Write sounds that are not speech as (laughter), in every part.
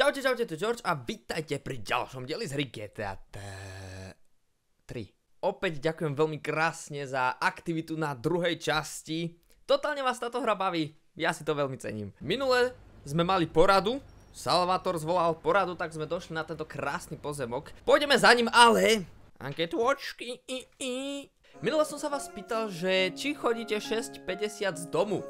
Čaute, čaute, tu George a vítajte pri ďalšom dieli z hry GTA 3. Opäť ďakujem veľmi krásne za aktivitu na druhej časti. Totálne vás táto hra baví, ja si to veľmi cením. Minule sme mali poradu, Salvator zvolal poradu, tak sme došli na tento krásny pozemok. Pôjdeme za ním, ale... Anketu očky, i, i. Minule som sa vás pýtal, že či chodíte 6.50 z domu.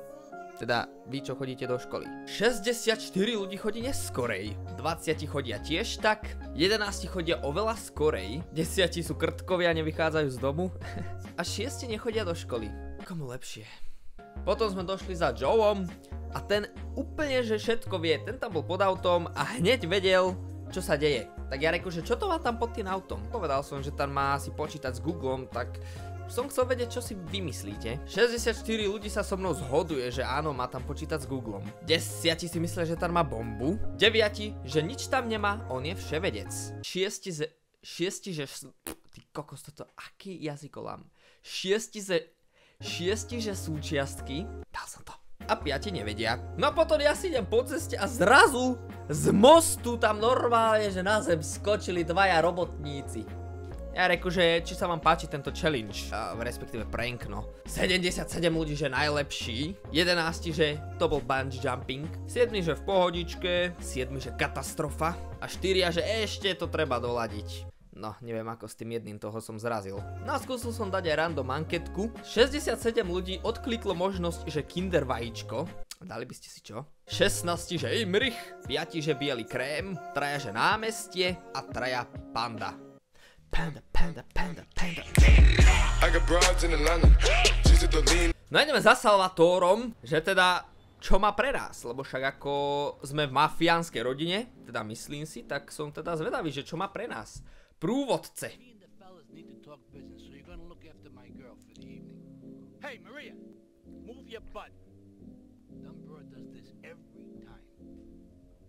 Teda vy, čo chodíte do školy. 64 ľudí chodí neskorej. 20 chodia tiež tak. 11 chodia oveľa skorej. 10 sú krtkovia, nevychádzajú z domu. (laughs) A 6 nechodia do školy. Komu lepšie? Potom sme došli za Joeom a ten úplne, že všetko vie. Ten tam bol pod autom a hneď vedel, čo sa deje. Tak ja reku, že čo to má tam pod tým autom? Povedal som, že tam má si počítať s Googlem, tak som chcel vedieť, čo si vymyslíte. 64 ľudí sa so mnou zhoduje, že áno, má tam počítať s Googlem. 10 si myslia, že tam má bombu. 9, že nič tam nemá, on je vševedec. 6 ze... 6, že... Ty kokos, toto aký jazykolám. 6 ze... 6, že súčiastky. Dal som to. A 5 nevedia. No a potom ja si idem po ceste a zrazu z mostu tam normálne, že na zem skočili dvaja robotníci. Ja že či sa vám páči tento challenge, uh, respektíve prank, no. 77 ľudí, že najlepší, 11, že to bol bungee jumping, 7, že v pohodičke, 7, že katastrofa a 4, že ešte to treba doladiť. No, neviem ako s tým jedným toho som zrazil. No a skúsil som dať aj random anketku. 67 ľudí odkliklo možnosť, že kinder vajíčko. Dali by ste si čo? 16, že imrich, 5, že biely krém, traja, že námestie a traja panda. Panda, panda, panda, panda. No ideme za Salvatorom, že teda čo ma pre nás, lebo však ako sme v mafiánskej rodine, teda myslím si, tak som teda zvedavý, že čo má pre nás. Prúvodce. Hey, Maria, move your butt. Dumb broad does this every time.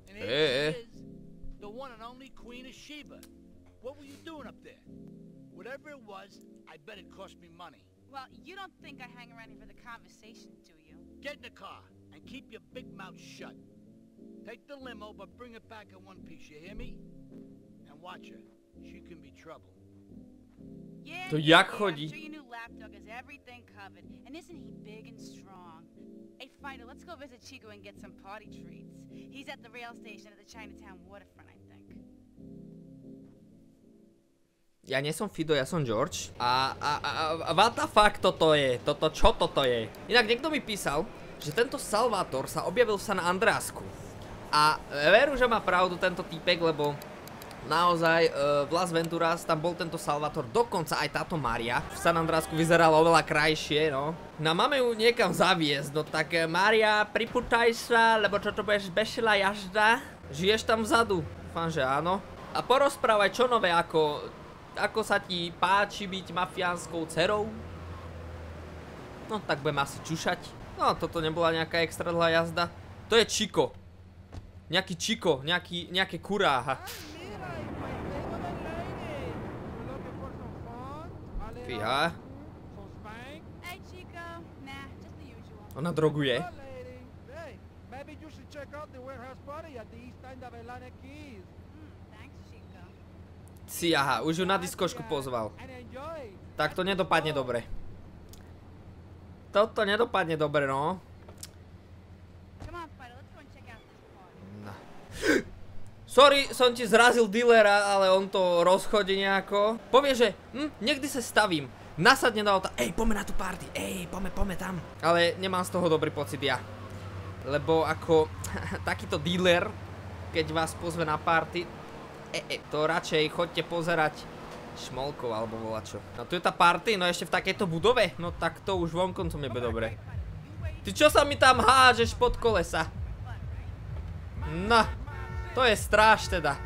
And here Eh, eh. she is, the one and only Queen of Sheba. What were you doing up there? Whatever it was, I bet it cost me money. Well, you don't think I hang around here for the conversation, do you? Get in the car and keep your big mouth shut. Take the limo, but bring it back in one piece, you hear me? And watch her. She can be trouble. Yeah, To yeah, jak yeah, chodí? I'm sure your new lapdog has everything covered. And isn't he big and strong? Hey, Fido, let's go visit Chico and get some party treats. He's at the rail station at the Chinatown waterfront, I Ja nie som Fido, ja som George. A, a, a, a what the fuck toto je? Toto, čo toto je? Inak niekto mi písal, že tento Salvator sa objavil v San Andrásku. A veru, že má pravdu tento týpek, lebo naozaj uh, v Las Venturas tam bol tento Salvator, dokonca aj táto Maria. V San Andrásku vyzerala oveľa krajšie, no. No máme ju niekam zaviesť, no tak eh, Maria, priputaj sa, lebo toto budeš bešila jažda. Žiješ tam vzadu? Dúfam, že áno. A porozprávaj čo nové, ako, ako sa ti páči byť mafiánskou dcerou? No, tak budem asi čušať. No, toto nebola nejaká extra dlhá jazda. To je Chico. Nejaký Chico, nejaký, nejaké kuráha. Fíha, ona droguje. Maybe you should check out the warehouse party at the East End of Atlantic Keys. Si, aha, už ju na diskošku pozval. Tak to nedopadne dobre. Toto nedopadne dobre. No. Sorry, som ti zrazil dealera, ale on to rozchodí nejako. Povie, že hm, niekdy sa stavím. Nasadne do auta, ej, poďme na tú party, ej, poďme, poďme tam. Ale nemám z toho dobrý pocit ja. Lebo ako (laughs) takýto dealer, keď vás pozve na party, e, e, to radšej chodte pozerať šmolkov alebo volačo. No tu je tá party, no ešte v takejto budove, no tak to už vonkoncom nebude dobre. Ty čo sa mi tam hážeš pod kolesa? No, to je stráž teda.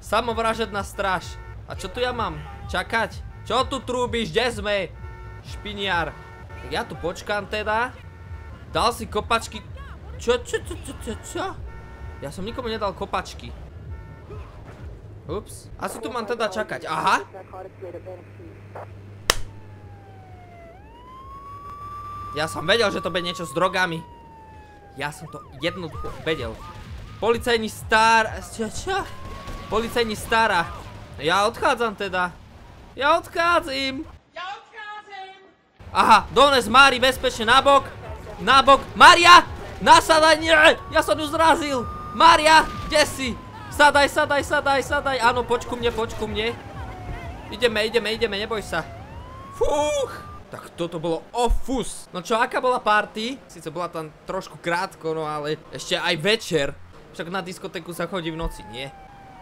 Samovražedná stráž. A čo tu ja mám? Čakať? Čo tu trúbiš? Kde sme? Špiniar. Ja tu počkám teda. Dal si kopačky. Čo, čo, čo, čo, čo, čo? Ja som nikomu nedal kopačky. Ups. Asi tu mám teda čakať. Aha. Ja som vedel, že to bude niečo s drogami. Ja som to jednoducho vedel. Policajní star... Čo, čo? Policajní stara. Ja odchádzam teda. Ja odchádzam. Aha, dones Mári bezpečne nabok. Nabok. Maria! Nasadaj, nie! Ja som ju zrazil. Maria, kde si? Sadaj, sadaj, sadaj, sadaj. Áno, poď ku mne, poď ku mne. Ideme, ideme, ideme, neboj sa. Fúch. Tak toto bolo ofus. No čo, aká bola party? Sice bola tam trošku krátko, no ale ešte aj večer. Však na diskotéku sa chodí v noci, nie?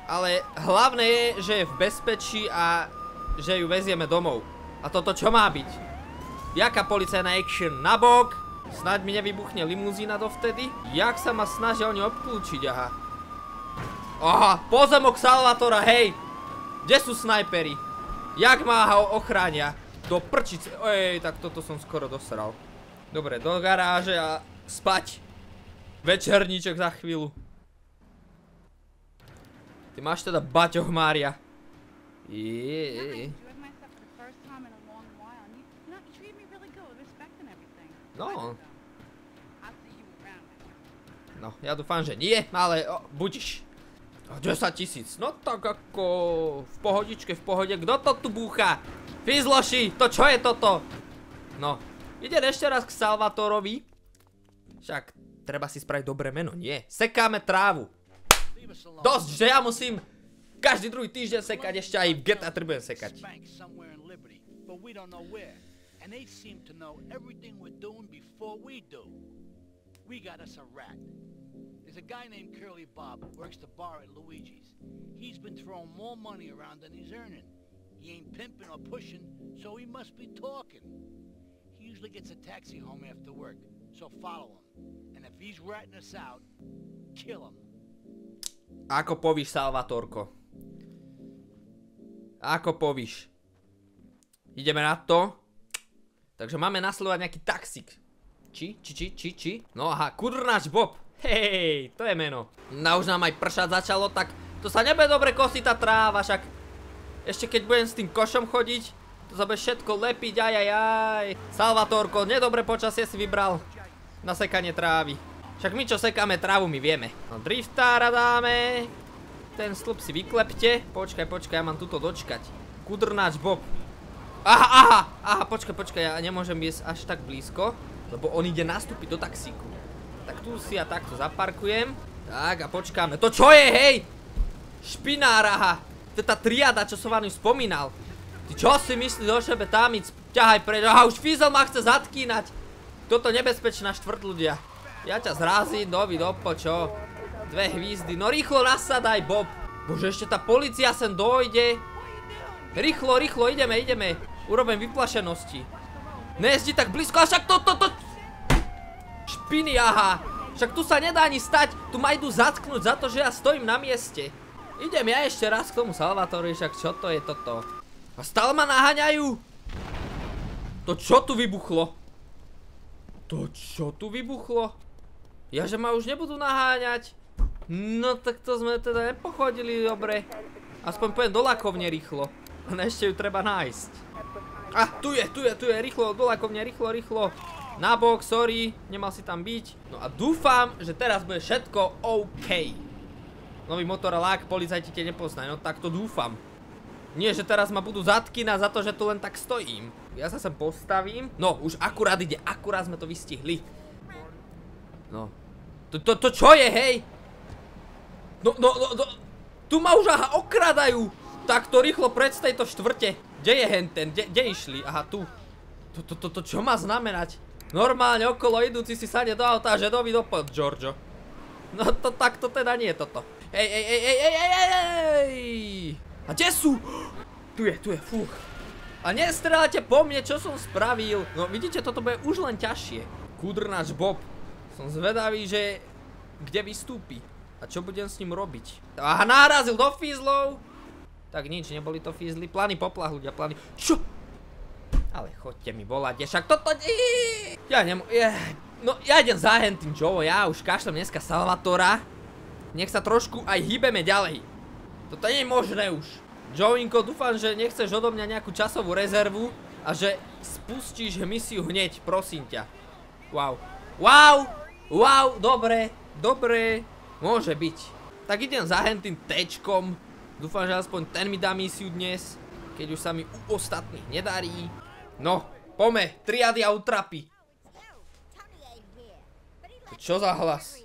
Ale hlavné je, že je v bezpečí a že ju vezieme domov. A toto čo má byť? Jaká policajná action? Nabok? Snaď mi nevybuchne limuzína dovtedy? Jak sa ma snažia oni obklúčiť, aha. Aha, pozemok Salvatora, hej! Kde sú snajpery? Jak má ho ochránia? Do prčice, ej, tak toto som skoro dosral. Dobre, do garáže a spať. Večerníček za chvíľu. Ty máš teda baťoch, Mária. Everything. No. No, ja dúfam, že nie, ale o, budiš. O, 10 tisíc, no tak ako v pohodičke, v pohode. Kto to tu búcha? Fizloši, to čo je toto? No, ide ešte raz k Salvatorovi. Však treba si spraviť dobré meno, nie? Sekáme trávu. Dosť, že ja musím každý druhý týždeň sekať, ešte aj v GTA 3 budem sekať. And they seem to know everything we're doing before we do. We got us a rat. There's a guy named Curly Bob who works the bar at Luigi's. He's been throwing more money around than he's earning. He ain't pimping or pushing, so he must be talking. He usually gets a taxi home after work, so follow him. And if he's ratting us out, kill him. Ako povíš, Salvatorko? Ako povíš? Ideme na to. Takže máme nasledovať nejaký taxík. Či, či, či, či, či? No aha, kurnáč Bob. Hej, to je meno. No už nám aj pršať začalo, tak to sa nebude dobre kosiť tá tráva, však ešte keď budem s tým košom chodiť, to sa bude všetko lepiť, aj, aj, aj. Salvatorko, nedobre počasie si vybral na sekanie trávy. Však my čo sekáme trávu, my vieme. No driftára dáme. Ten slup si vyklepte. Počkaj, počkaj, ja mám tuto dočkať. Kudrnáč Bob. Aha, aha, aha, počkaj, počkaj, ja nemôžem ísť až tak blízko, lebo on ide nastúpiť do taxíku. Tak tu si ja takto zaparkujem. Tak a počkáme. To čo je, hej? Špinár, aha. To je tá triada, čo som vám ju spomínal. Ty čo si myslíš do šebe támic? Ťahaj preč. Aha, už Fizel ma chce zatkínať. Toto nebezpečná štvrt ľudia. Ja ťa zrazím, dovi, dopo, čo? Dve hvízdy. No rýchlo nasadaj, Bob. Bože, ešte tá policia sem dojde. Rýchlo, rýchlo, ideme, ideme. Urobím vyplašenosti. Nejezdi tak blízko, a však to, to, to... Špiny, aha. Však tu sa nedá ani stať. Tu ma idú zatknúť za to, že ja stojím na mieste. Idem ja ešte raz k tomu Salvatore, však čo to je toto? A stále ma naháňajú. To čo tu vybuchlo? To čo tu vybuchlo? Ja, že ma už nebudú naháňať. No tak to sme teda nepochodili dobre. Aspoň pojem do lakovne rýchlo. Len ešte ju treba nájsť. A, tu je, tu je, tu je, rýchlo, do lakovne, rýchlo, rýchlo. Nabok, sorry, nemal si tam byť. No a dúfam, že teraz bude všetko OK. Nový motor a lák, policajti te nepoznajú, no tak to dúfam. Nie, že teraz ma budú zatkynať za to, že tu len tak stojím. Ja sa sem postavím. No, už akurát ide, akurát sme to vystihli. No. To, to, to čo je, hej? No, no, no, no. Tu ma už aha okradajú. Tak to rýchlo pred tejto štvrte. Kde je henten? Kde išli? Aha, tu. To, to, to, to čo má znamenať? Normálne okolo idúci si sadne do auta a že dovi dopod, Giorgio. No to tak to teda nie je toto. Ej, ej, ej, ej, ej, ej, ej! A kde sú? (gasps) Tu je, tu je, fúch. A nestrelate po mne, čo som spravil. No vidíte, toto bude už len ťažšie. Kudrnáč Bob. Som zvedavý, že kde vystúpi. A čo budem s ním robiť? Aha, nárazil do fízlov. Tak nič, neboli to fízly. Plány poplah ľudia, plány. Čo? Ale chodte mi volať, však toto. Ja nemo... Ja, no, ja idem za tým Joe, ja už kašlem dneska Salvatora. Nech sa trošku aj hýbeme ďalej. Toto nie je možné už. Joeinko, dúfam, že nechceš odo mňa nejakú časovú rezervu a že spustíš misiu hneď, prosím ťa. Wow. Wow! Wow, dobre, dobre. Môže byť. Tak idem za hen tým tečkom. Dúfam, že aspoň ten mi dá misiu dnes. Keď už sa mi u ostatných nedarí. No, pome, triady a utrapy. Čo za hlas?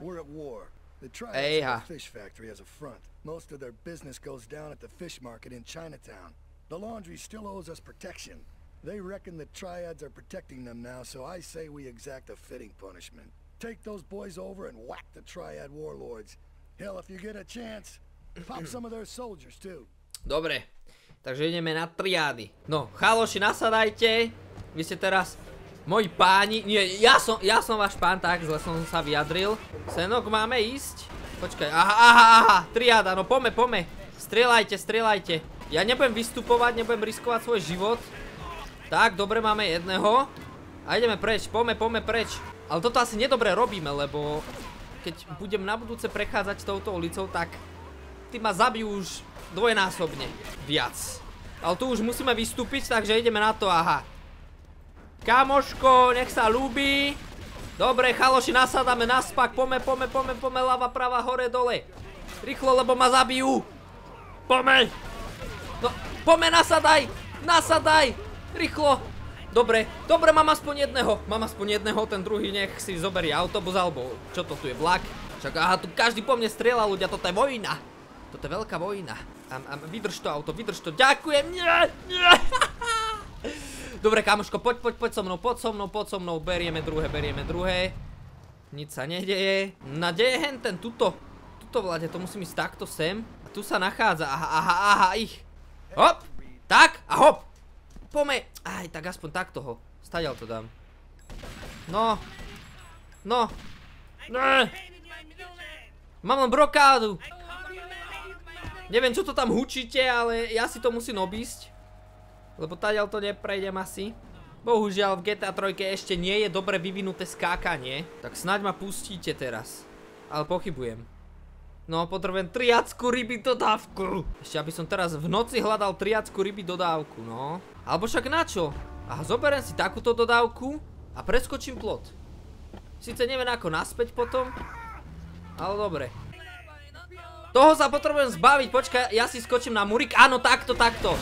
We're at war. The triads Eha. have a fish factory as a front. Most of their business goes down at the fish market in Chinatown. The laundry still owes us protection. They reckon the triads are protecting them now, so I say we exact a fitting punishment. Take those boys over and whack the triad warlords. Hell, if you get a chance, pop (clears throat) some of their soldiers too. Dobre, takže ideme na triády. No, chaloši, nasadajte. Vy ste teraz moji páni. Nie, ja som, ja som váš pán, tak zle som sa vyjadril. Senok, máme ísť? Počkaj, aha, aha, aha, triáda, no pome, pome. Strieľajte, strieľajte. Ja nebudem vystupovať, nebudem riskovať svoj život. Tak, dobre, máme jedného. A ideme preč, pome, pome preč. Ale toto asi nedobre robíme, lebo keď budem na budúce prechádzať touto ulicou, tak ty ma zabijú už dvojnásobne viac. Ale tu už musíme vystúpiť, takže ideme na to, aha. Kamoško, nech sa ľúbi. Dobre, chaloši, nasadáme na spak, pome, pome, pome, pome, lava, prava, hore, dole. Rýchlo, lebo ma zabijú. Pome. No, pome, nasadaj, nasadaj, rýchlo. Dobre, dobre, mám aspoň jedného, mám aspoň jedného, ten druhý nech si zoberie autobus, alebo čo to tu je, vlak. Však aha, tu každý po mne strieľa, ľudia, toto je vojna. Toto je veľká vojna. A, a vydrž to auto, vydrž to, ďakujem, nie, nie. (laughs) Dobre, kamoško, poď, poď, poď so mnou, poď so mnou, poď so mnou, berieme druhé, berieme druhé. Nič sa nedeje. Na kde je hen ten, tuto, tuto vlade, to musím ísť takto sem. A tu sa nachádza, aha, aha, aha, ich. Hop, tak, a hop. Pome, aj, tak aspoň takto ho, stadiaľ to dám. No, no, ne. Mám len brokádu. Neviem, čo to tam hučíte, ale ja si to musím obísť. Lebo tadiaľ to neprejdem asi. Bohužiaľ v GTA 3 ešte nie je dobre vyvinuté skákanie. Tak snáď ma pustíte teraz. Ale pochybujem. No, potrebujem triacku ryby dodávku. Ešte aby som teraz v noci hľadal triacku ryby dodávku, no. Alebo však na čo? Aha, zoberiem si takúto dodávku a preskočím plot. Sice neviem ako naspäť potom, ale dobre. Toho sa potrebujem zbaviť, počkaj, ja si skočím na murik, áno, takto, takto.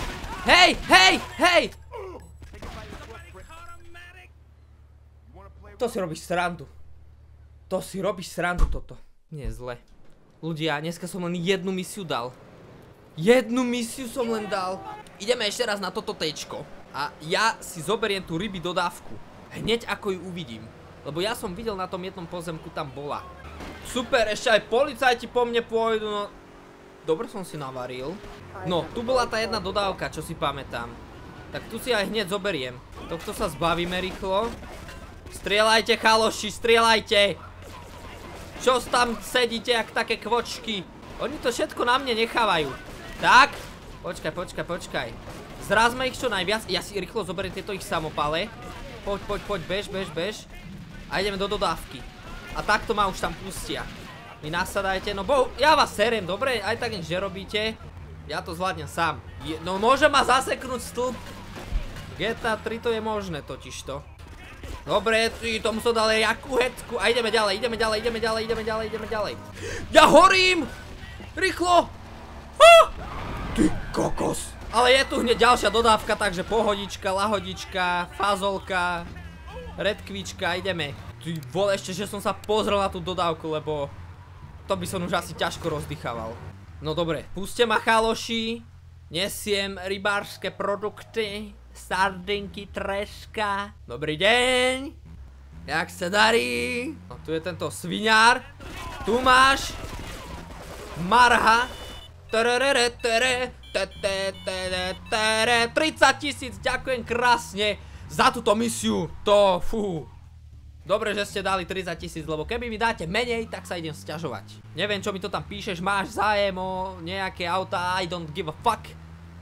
Hej, hej, hej! To si robíš srandu. To si robíš srandu toto. Nie zle. Ľudia, dneska som len jednu misiu dal. Jednu misiu som len dal. Ideme ešte raz na toto tečko. A ja si zoberiem tú ryby dodávku. Hneď ako ju uvidím. Lebo ja som videl na tom jednom pozemku, tam bola. Super, ešte aj policajti po mne pôjdu, no... Dobre som si navaril. No, tu bola tá jedna dodávka, čo si pamätám. Tak tu si aj hneď zoberiem. Tohto sa zbavíme rýchlo. Strieľajte, chaloši, strieľajte! Čo tam sedíte, jak také kvočky? Oni to všetko na mne nechávajú. Tak? Počkaj, počkaj, počkaj. Zrazme ich čo najviac. Ja si rýchlo zoberiem tieto ich samopale. Poď, poď, poď, bež, bež, bež. A ideme do dodávky. A takto ma už tam pustia. Vy nasadajte, no bo, ja vás serem, dobre? Aj tak nič nerobíte. Ja to zvládnem sám. Je, no môže ma zaseknúť stĺp. GTA 3 to je možné totižto. Dobre, ty, tomu som dal jakú hecku. A ideme ďalej, ideme ďalej, ideme ďalej, ideme ďalej, ideme ďalej. Ja horím! Rýchlo! Ah! Ty kokos. Ale je tu hneď ďalšia dodávka, takže pohodička, lahodička, fazolka, redkvička, ideme. Ty vole, ešte, že som sa pozrel na tú dodávku, lebo to by som už asi ťažko rozdychával. No dobre, puste ma chaloši, nesiem rybárske produkty, sardinky, treška. Dobrý deň, jak sa darí? No tu je tento sviňár, tu máš marha, 30 tisíc, ďakujem krásne za túto misiu, to fú. Dobre, že ste dali 30 tisíc, lebo keby mi dáte menej, tak sa idem sťažovať. Neviem, čo mi to tam píšeš, máš zájem o nejaké auta, I don't give a fuck.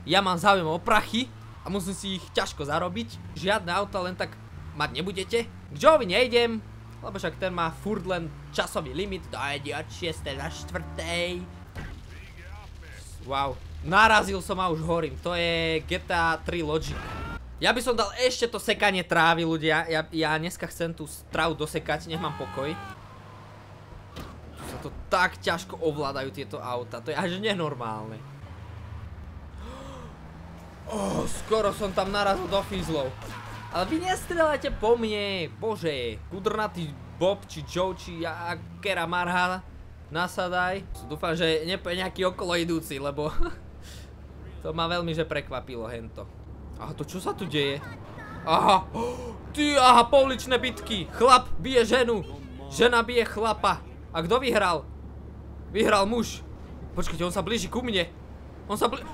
Ja mám záujem o prachy a musím si ich ťažko zarobiť. Žiadne auta len tak mať nebudete. K Joevi nejdem, lebo však ten má furt len časový limit, dojde od 6. na 4. Wow, narazil som a už horím, to je GTA 3 Logic. Ja by som dal ešte to sekanie trávy, ľudia. Ja, ja dneska chcem tú trávu dosekať, nech mám pokoj. Tu sa to tak ťažko ovládajú tieto auta, to je až nenormálne. (gasps) Oh, skoro som tam narazil do fízlov. Ale vy nestrelajte po mne, bože, kudrnatý Bob, či Joe, či Akera Marha, nasadaj. Dúfam, že nepoje nejaký okolo idúci, lebo (laughs) to ma veľmi že prekvapilo hento. Aha, to čo sa tu deje? Aha, ty, aha, pouličné bitky, chlap bije ženu, žena bije chlapa. A kto vyhral? Vyhral muž. Počkajte, on sa blíži ku mne. On sa blíži...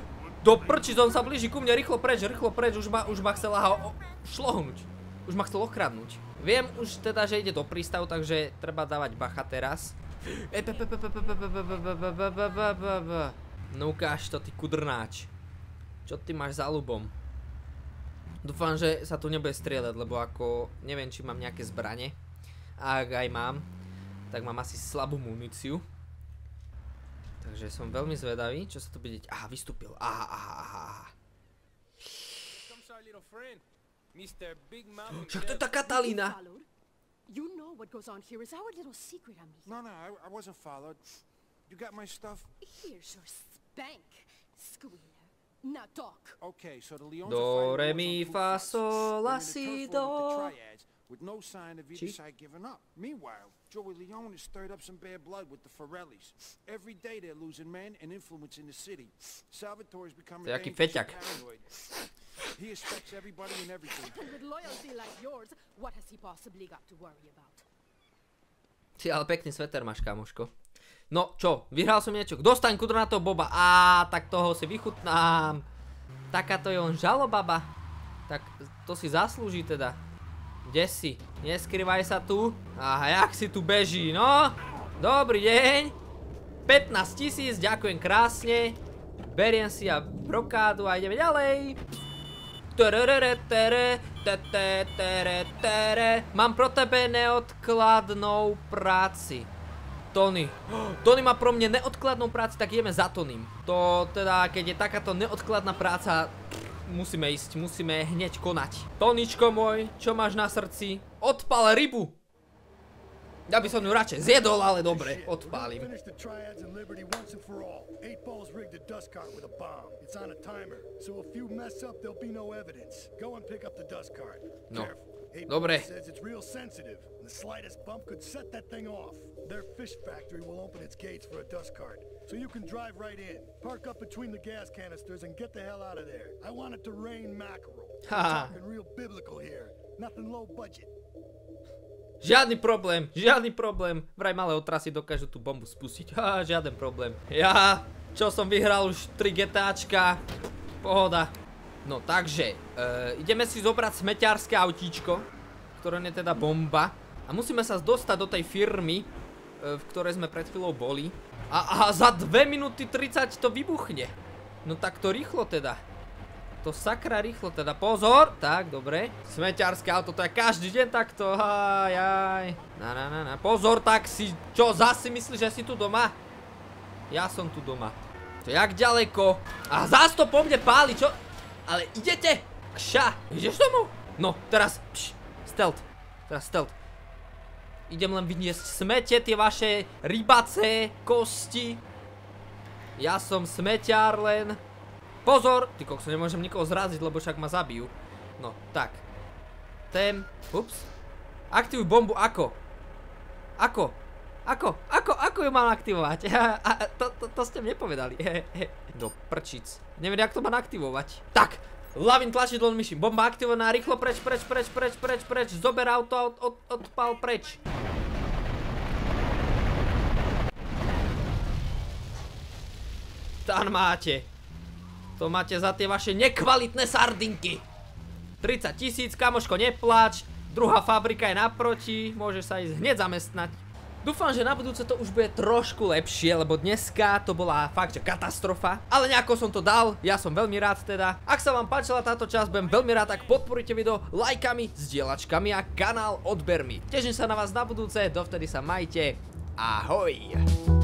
Do prčic, on sa blíži ku mne, rýchlo preč, rýchlo preč, už ma, už ma chcel aha, šlohnúť. Už ma chcel okradnúť. Viem už teda, že ide do prístavu, takže treba dávať bacha teraz. No ukáž to, ty kudrnáč. Čo ty máš za ľubom? Dúfam, že sa tu nebude strieľať, lebo ako neviem, či mám nejaké zbranie. A ak aj mám, tak mám asi slabú muníciu. Takže som veľmi zvedavý, čo sa tu bude deť. Aha, vystúpil. Aha, aha, aha. Však to je tá Katalína. You know what goes on here is our little secret, amigo. No, no, I, I wasn't followed. You got my stuff? Here's your spank, squealer. Do, re, mi, fa, sol, la, si, do. the Triads, with no sign of either side giving up. Meanwhile, Joey Leone has stirred up some bad blood with the Forellis. Every day they're losing men and influence in the city. Salvatore's becoming paranoid. He expects everybody and everything. And (laughs) with loyalty like yours, what has he possibly got to worry about? Ty, ale pekný sveter máš, kamoško. No, čo? Vyhral som niečo. Dostaň kudro na toho Boba. Á, tak toho si vychutnám. Takáto je on žalobaba. Tak to si zaslúži teda. Kde si? Neskrývaj sa tu. Aha, jak si tu beží, no? Dobrý deň. 15 tisíc, ďakujem krásne. Beriem si a brokádu a ideme ďalej. Mám pro tebe neodkladnou práci. Tony. Tony má pro mne neodkladnú práci, tak ideme za Tonym. To teda, keď je takáto neodkladná práca, musíme ísť, musíme hneď konať. Toničko môj, čo máš na srdci? Odpal rybu. Ja by som ju radšej zjedol, ale dobre, odpálim. No Dobre. So you can drive right in. Park up between the gas canisters and get the hell out of there. I want it to rain mackerel. (laughs) Talking real biblical here. Nothing low budget. Žiadny problém, žiadny problém. Vraj malé otrasy dokážu tú bombu spustiť. Ha, žiaden problém. Ja, čo som vyhral už 3 GTAčka. Pohoda. No takže, e, ideme si zobrať smeťárske autíčko, ktoré je teda bomba. A musíme sa dostať do tej firmy, e, v ktorej sme pred chvíľou boli. A, a za 2 minúty 30 to vybuchne. No tak to rýchlo teda. To sakra rýchlo teda, pozor! Tak, dobre. Smeťarské auto, to je každý deň takto, aj, aj. Na, na, na, na. Pozor, tak si, čo, zase myslíš, že si tu doma? Ja som tu doma. To jak ďaleko? A zás to po mne páli, čo? Ale idete? Kša, ideš domov? No, teraz, pš, stealth. Teraz stealth. Idem len vyniesť smete, tie vaše rybace, kosti. Ja som smeťar len. Pozor! Ty kokso, nemôžem nikoho zraziť, lebo však ma zabijú. No, tak. Ten, ups. Aktivuj bombu ako? Ako? Ako? Ako? Ako ju mám aktivovať? (laughs) A, to, to, to ste mi nepovedali. Do prčic. Neviem, jak to mám aktivovať. Tak! Lavin tlačidlo myši. Bomba aktivovaná, rýchlo preč, preč, preč, preč, preč, preč. Zober auto, od, od, odpal preč. Tam máte. To máte za tie vaše nekvalitné sardinky. 30 tisíc, kamoško, nepláč. Druhá fabrika je naproti, môžeš sa ísť hneď zamestnať. Dúfam, že na budúce to už bude trošku lepšie, lebo dneska to bola fakt, že katastrofa. Ale nejako som to dal, ja som veľmi rád teda. Ak sa vám páčila táto časť, budem veľmi rád, ak podporíte video lajkami, zdieľačkami a kanál odbermi. Teším sa na vás na budúce, dovtedy sa majte. Ahoj!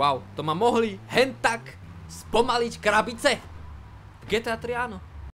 Wow, to ma mohli hen tak spomaliť krabice? GTA 3 áno.